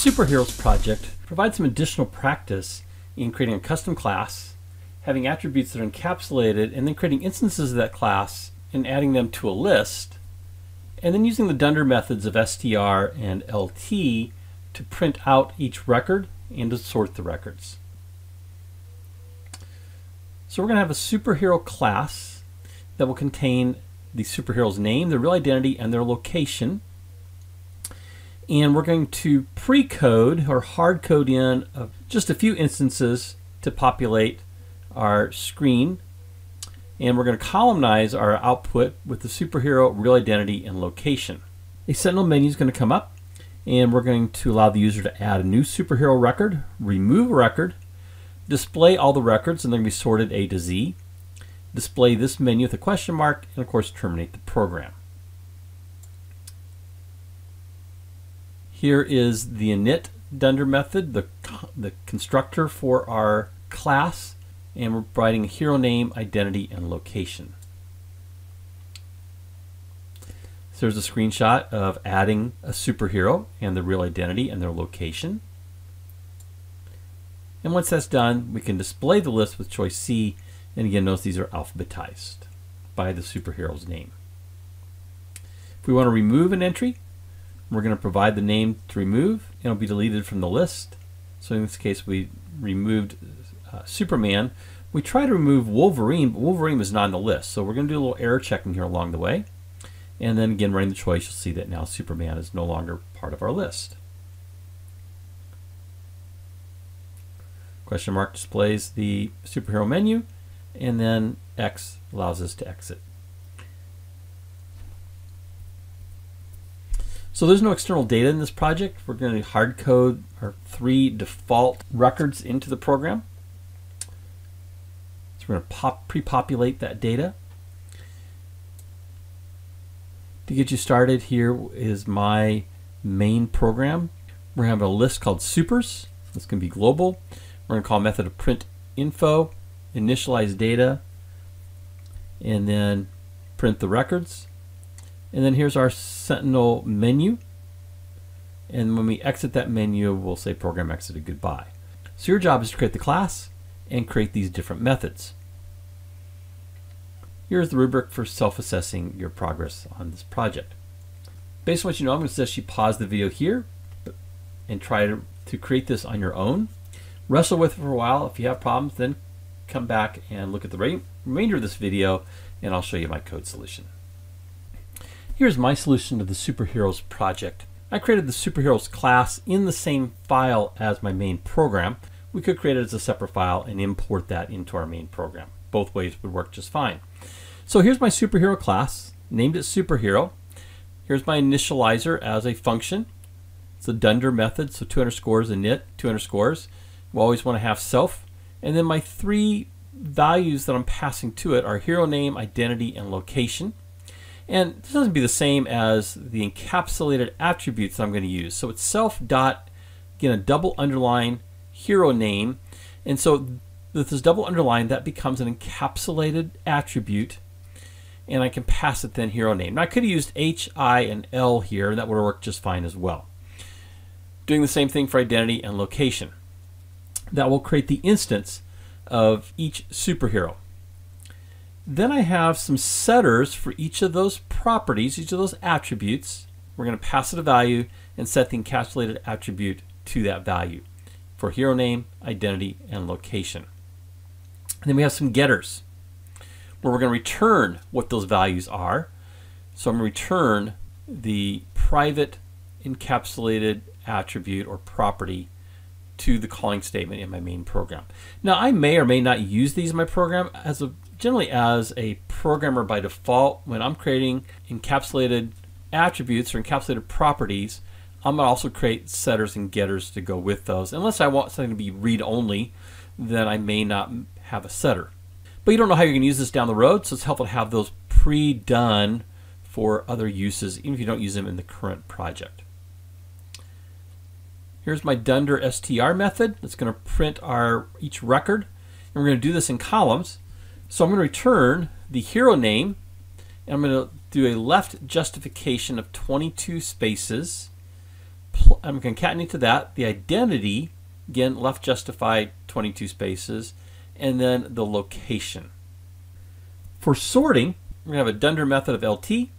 Superheroes project provides some additional practice in creating a custom class, having attributes that are encapsulated, and then creating instances of that class and adding them to a list, and then using the dunder methods of str and lt to print out each record and to sort the records. So we're going to have a superhero class that will contain the superhero's name, their real identity, and their location. And we're going to pre-code or hard code in uh, just a few instances to populate our screen. And we're going to columnize our output with the superhero real identity and location. A Sentinel menu is going to come up and we're going to allow the user to add a new superhero record, remove a record, display all the records, and they're going to be sorted A to Z, display this menu with a question mark, and of course terminate the program. Here is the init dunder method, the, the constructor for our class, and we're providing a hero name, identity, and location. So there's a screenshot of adding a superhero and the real identity and their location. And once that's done, we can display the list with choice C. And again, notice these are alphabetized by the superhero's name. If we want to remove an entry, we're going to provide the name to remove, it'll be deleted from the list. So in this case, we removed uh, Superman. We try to remove Wolverine, but Wolverine is not on the list. So we're going to do a little error checking here along the way. And then again, running the choice, you'll see that now Superman is no longer part of our list. Question mark displays the superhero menu, and then X allows us to exit. So there's no external data in this project. We're going to hard code our three default records into the program. So we're going to pre-populate that data. To get you started, here is my main program. We're going to have a list called supers. This can be global. We're going to call method of print info, initialize data, and then print the records. And then here's our Sentinel menu. And when we exit that menu, we'll say program exited goodbye. So your job is to create the class and create these different methods. Here's the rubric for self-assessing your progress on this project. Based on what you know, I'm going to suggest you pause the video here and try to, to create this on your own. Wrestle with it for a while. If you have problems, then come back and look at the remainder of this video and I'll show you my code solution. Here's my solution to the Superheroes project. I created the Superheroes class in the same file as my main program. We could create it as a separate file and import that into our main program. Both ways would work just fine. So here's my superhero class, named it superhero. Here's my initializer as a function. It's a dunder method, so two underscores init, two underscores. We always want to have self. And then my three values that I'm passing to it are hero name, identity, and location. And this doesn't be the same as the encapsulated attributes that I'm going to use. So it's self dot, again, a double underline hero name. And so this double underline, that becomes an encapsulated attribute and I can pass it then hero name. Now I could have used H, I, and L here, and that would have worked just fine as well. Doing the same thing for identity and location. That will create the instance of each superhero. Then I have some setters for each of those properties, each of those attributes. We're going to pass it a value and set the encapsulated attribute to that value for hero name, identity, and location. And then we have some getters where we're going to return what those values are. So I'm going to return the private encapsulated attribute or property to the calling statement in my main program. Now I may or may not use these in my program as a generally as a programmer by default when I'm creating encapsulated attributes or encapsulated properties I'm going to also create setters and getters to go with those. Unless I want something to be read only, then I may not have a setter. But you don't know how you're going to use this down the road, so it's helpful to have those pre-done for other uses, even if you don't use them in the current project. Here's my dunder str method. It's going to print our each record. And we're going to do this in columns. So I'm going to return the hero name, and I'm going to do a left justification of 22 spaces. I'm concatenating to that the identity, again, left justified 22 spaces, and then the location. For sorting, we're going to have a dunder method of LT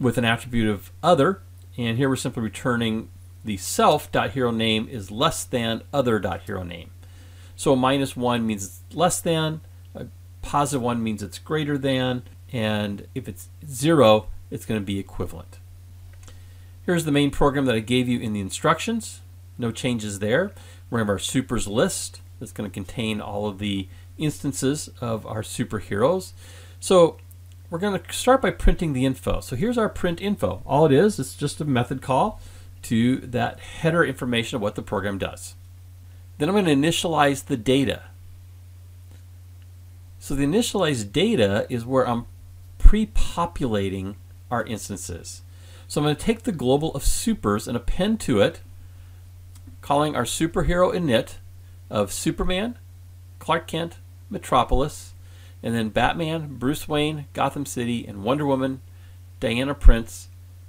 with an attribute of other, and here we're simply returning the self.hero name is less than other.hero name. So minus 1 means less than, positive 1 means it's greater than, and if it's 0, it's going to be equivalent. Here's the main program that I gave you in the instructions. No changes there. To have our supers list that's going to contain all of the instances of our superheroes. So we're going to start by printing the info. So here's our print info. All it is, it's just a method call to that header information of what the program does. Then I'm going to initialize the data. So the initialized data is where I'm pre-populating our instances. So I'm going to take the global of supers and append to it, calling our superhero init of Superman, Clark Kent, Metropolis, and then Batman, Bruce Wayne, Gotham City, and Wonder Woman, Diana Prince,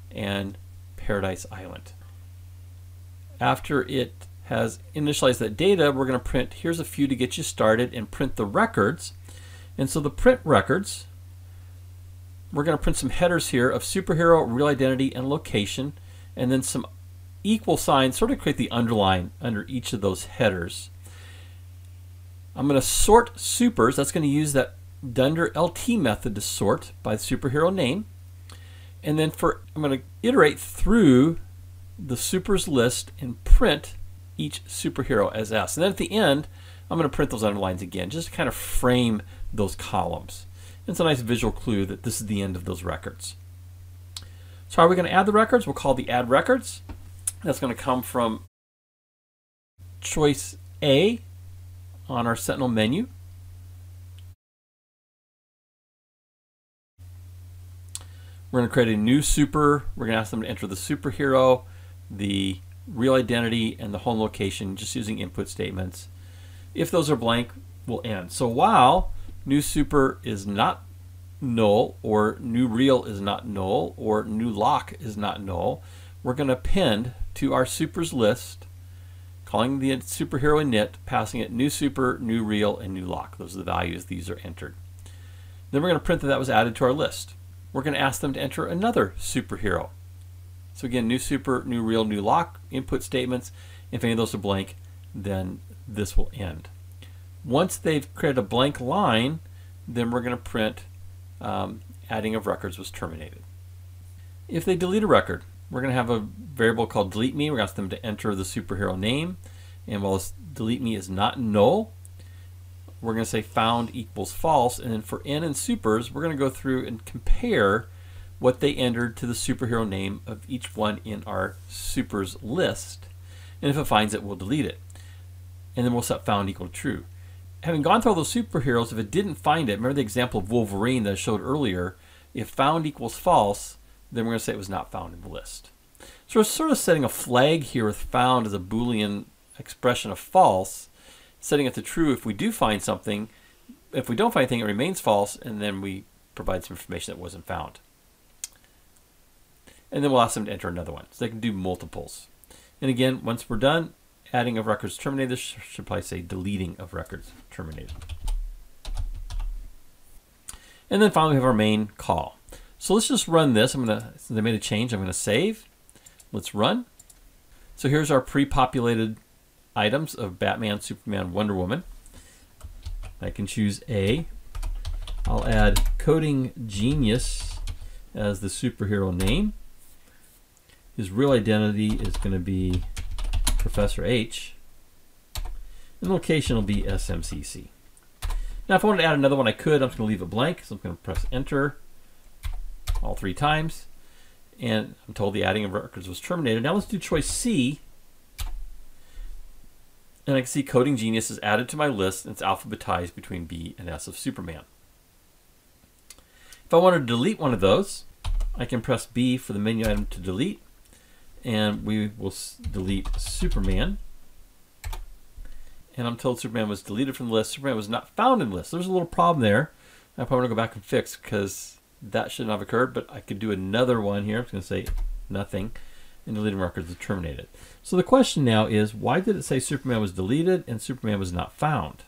and Paradise Island. After it has initialized that data, we're going to print, here's a few to get you started, and print the records. And so the print records we're going to print some headers here of superhero, real identity, and location, and then some equal signs, sort of create the underline under each of those headers. I'm going to sort supers. That's going to use that dunder LT method to sort by superhero name. And then for I'm going to iterate through the supers list and print each superhero as S. And then at the end, I'm going to print those underlines again, just to kind of frame those columns. It's a nice visual clue that this is the end of those records. So are we going to add the records? We'll call the add records. That's going to come from choice A on our Sentinel menu. We're going to create a new super. We're going to ask them to enter the superhero, the real identity, and the home location just using input statements. If those are blank, we'll end. So while new super is not null or new real is not null or new lock is not null, we're going to append to our supers list, calling the superhero init, passing it new super, new real, and new lock. Those are the values these are entered. Then we're going to print that that was added to our list. We're going to ask them to enter another superhero. So again, new super, new real, new lock, input statements. If any of those are blank, then this will end. Once they've created a blank line, then we're going to print um, adding of records was terminated. If they delete a record, we're going to have a variable called delete me. We're going to ask them to enter the superhero name. And while this delete me is not null, we're going to say found equals false. And then for n and supers, we're going to go through and compare what they entered to the superhero name of each one in our supers list. And if it finds it, we'll delete it. And then we'll set found equal to true having gone through all those superheroes, if it didn't find it, remember the example of Wolverine that I showed earlier, if found equals false, then we're going to say it was not found in the list. So we're sort of setting a flag here with found as a Boolean expression of false, setting it to true if we do find something. If we don't find anything, it remains false, and then we provide some information that wasn't found. And then we'll ask them to enter another one. So they can do multiples. And again, once we're done, adding of records terminated. This should probably say deleting of records terminated. And then finally we have our main call. So let's just run this. I'm gonna, since I made a change, I'm gonna save. Let's run. So here's our pre-populated items of Batman, Superman, Wonder Woman. I can choose A. I'll add Coding Genius as the superhero name. His real identity is going to be Professor H. And the location will be SMCC. Now if I wanted to add another one, I could. I'm just going to leave it blank. So I'm going to press enter all three times. And I'm told the adding of records was terminated. Now let's do choice C. And I can see Coding Genius is added to my list and it's alphabetized between B and S of Superman. If I wanted to delete one of those, I can press B for the menu item to delete and we will delete Superman. And I'm told Superman was deleted from the list. Superman was not found in the list. There's a little problem there. I probably want to go back and fix because that should not have occurred, but I could do another one here. I'm going to say nothing. and deleting records to terminate it. So the question now is, why did it say Superman was deleted and Superman was not found?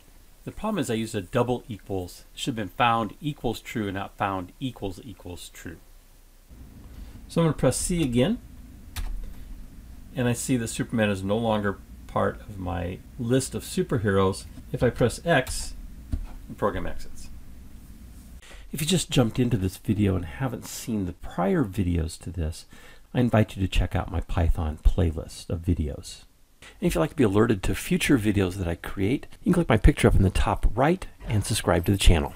The problem is I used a double equals. It should have been found equals true and not found equals equals true. So I'm going to press C again. And I see that Superman is no longer part of my list of superheroes. If I press X, the program exits. If you just jumped into this video and haven't seen the prior videos to this, I invite you to check out my Python playlist of videos. And if you'd like to be alerted to future videos that I create, you can click my picture up in the top right and subscribe to the channel.